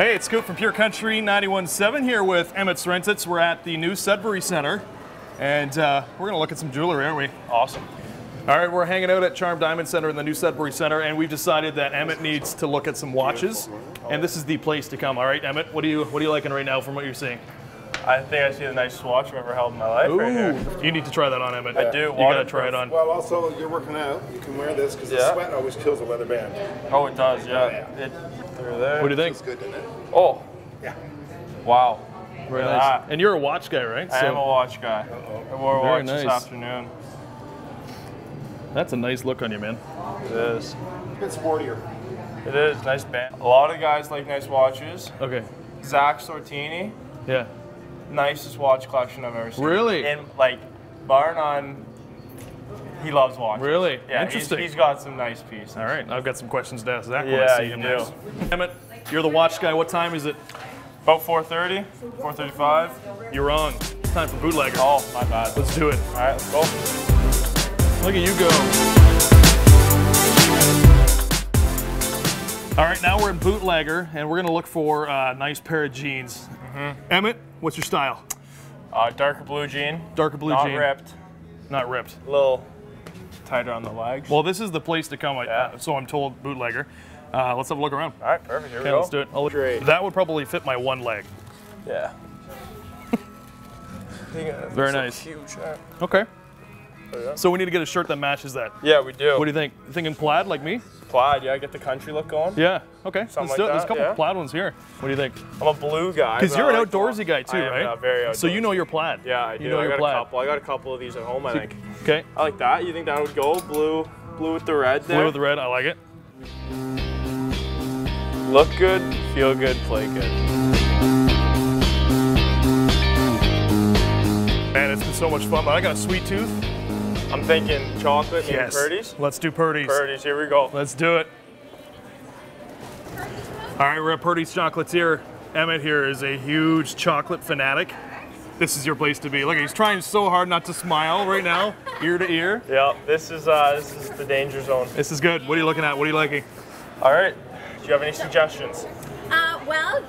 Hey, it's Scoop from Pure Country 91.7 here with Emmett Serensits. We're at the new Sudbury Centre, and uh, we're going to look at some jewelry, aren't we? Awesome. All right, we're hanging out at Charm Diamond Center in the new Sudbury Centre, and we've decided that Emmett needs to look at some watches, and this is the place to come. All right, Emmett, what are you what are you liking right now from what you're seeing? I think I see the nice watch I've ever held in my life right here. you need to try that on, Emmett. I do, You gotta try it on. Well, also, you're working out. You can wear this because Yeah. the sweat always kills a leather band. Oh, it does, yeah. Yeah. It, through there. What do you think? It's good, isn't it? Oh, Yeah. wow. Very Look nice. that. And you're a watch guy, right? I am a watch guy. I wore a Very watch this afternoon. That's a nice look on you, man. It is. A bit sportier. It is. Nice band. A lot of guys like nice watches. Okay. Zach Sortini, Yeah. Nicest watch collection I've ever seen. Really? And like, bar none, he loves watches. Really? Yeah, Interesting. He's, he's got some nice pieces. All right, I've got some questions to ask Zach when I Yeah, see you him do. next. Emmett, you're the watch guy. What time is it? About 4.30, 4.35. You're wrong. It's time for bootlegger. Oh, my bad. Let's do it. All right, let's go. Look at you go. All right, now we're in bootlegger, and we're gonna look for a nice pair of jeans. Mm-hmm. Emmett, what's your style? Uh, darker blue jean. Darker blue not jean, Not ripped. not ripped. A little tighter on the legs. Well, this is the place to come. I- Yeah. so I'm told, bootlegger. Uh, let's have a look around. All right, perfect. Here Okay, we go. let's do it. I'll look- Great. That would probably fit my one leg. Yeah. Very nice. Huge. huh? Okay. yeah. So we need to get a shirt that matches that. Yeah, we do. What do you think? You thinking plaid like me? Plaid, yeah, get the country look going. Yeah. Okay. Something let's do like it. There's a couple yeah. plaid ones here. What do you think? I'm a blue guy. Because you're an like outdoorsy guy too, am, right? Yeah, very outdoorsy. So you know your plaid. Yeah, I do. You know I your got plaid. a couple. I got a couple of these at home. I think. Okay. I like that. You think that would go blue, blue with the red there? Blue with the red. I like it. Look good, feel good, play good. Man, it's been so much fun. But I got a sweet tooth. I'm thinking chocolate and Purdy's. Let's do Purdy's. Purdy's. Here we go. Let's do it. All right, we're at Purdy's Chocolatier. Emmett here is a huge chocolate fanatic. This is your place to be. Look, he's trying so hard not to smile right now, ear to ear. Yeah, this is uh, this is the danger zone. This is good. What are you looking at? What are you liking? All right. Do you have any suggestions?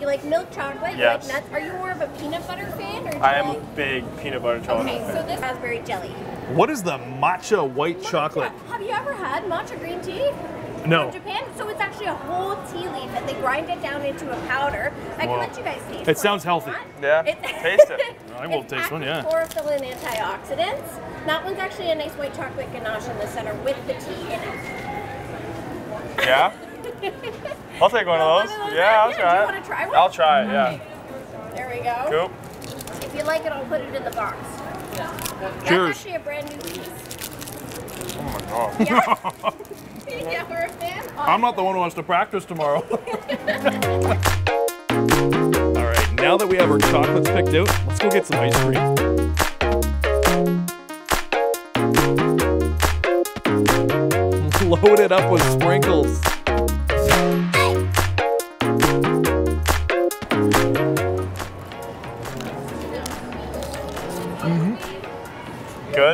Well, you like milk chocolate, Yes. you like nuts. Are you more of a peanut butter fan or do I you am a big peanut butter chocolate Okay, fan. so this raspberry jelly. What is the matcha white chocolate? Have you ever had matcha green tea? No. From Japan? So it's actually a whole tea leaf that they grind it down into a powder. I Wow. can let you guys taste It one sounds healthy. Yeah, It- taste it. I will it's taste packed one, with yeah. Chlorophyll and antioxidants. That one's actually a nice white chocolate ganache in the center with the tea in it. Yeah? I'll take one of those. one of those? Yeah, I'll try it. try? I'll try it, yeah. There we go. Cool. If you like it, I'll put it in the box. Cheers. That's actually a brand new piece. Oh my god. Yeah. yeah, we're a fan. I'm not the one who wants to practice tomorrow. All right, now that we have our chocolates picked out, let's go get some ice cream. Load it up with sprinkles.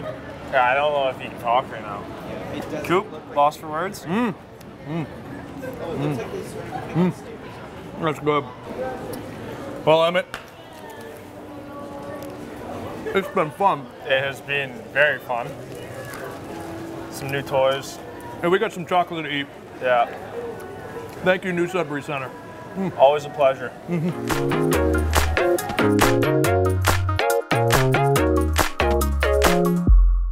Good? Yeah, I don't know if you can talk right now. Coop, lost for words? Mmm. Mmm. Mmm. Mm. That's good. Well, Emmett, it's been fun. It has been very fun. Some new toys. And we got some chocolate to eat. Yeah, Thank you, New Sudbury Centre. always a pleasure. Mm-hmm.